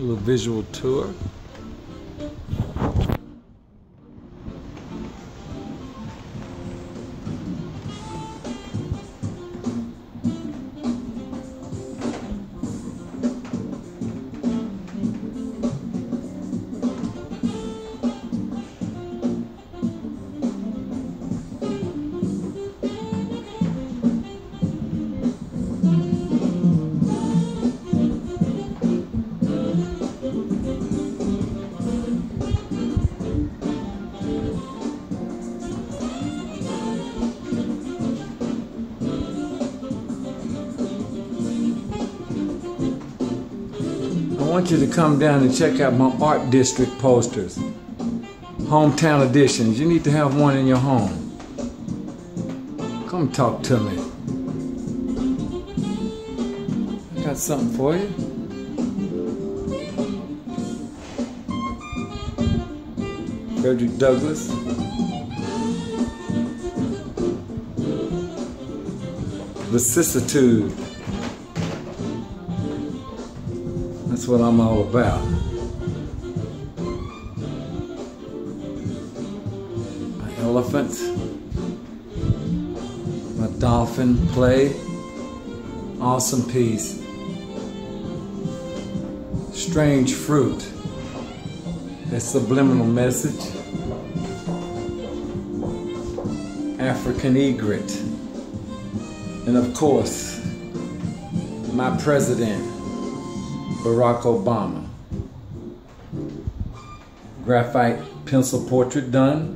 A little visual tour. Want you to come down and check out my art district posters. Hometown editions. You need to have one in your home. Come talk to me. I got something for you. Frederick Douglass. Vicissitude. That's what I'm all about. My elephant, my dolphin play, awesome piece. Strange fruit, a subliminal message. African egret, and of course, my president. Barack Obama. Graphite pencil portrait done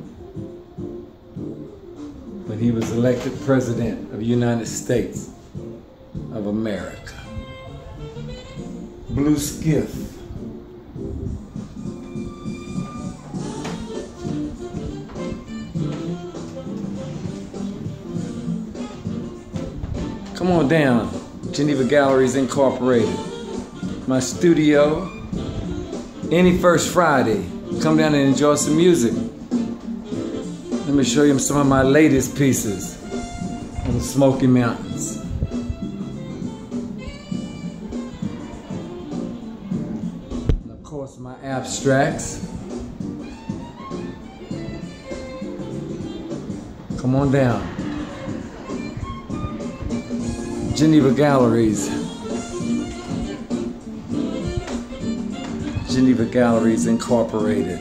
when he was elected president of the United States of America. Blue skiff. Come on down, Geneva Galleries Incorporated my studio any first Friday. Come down and enjoy some music. Let me show you some of my latest pieces on the Smoky Mountains. And of course, my abstracts. Come on down. Geneva Galleries. Geneva Galleries Incorporated.